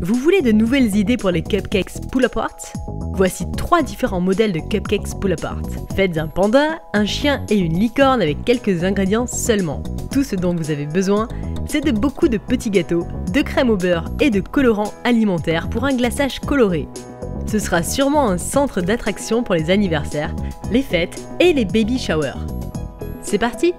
Vous voulez de nouvelles idées pour les cupcakes pull apart? Voici trois différents modèles de cupcakes pull apart. Faites un panda, un chien et une licorne avec quelques ingrédients seulement. Tout ce dont vous avez besoin, c'est de beaucoup de petits gâteaux, de crème au beurre et de colorants alimentaires pour un glaçage coloré. Ce sera sûrement un centre d'attraction pour les anniversaires, les fêtes et les baby showers. C'est parti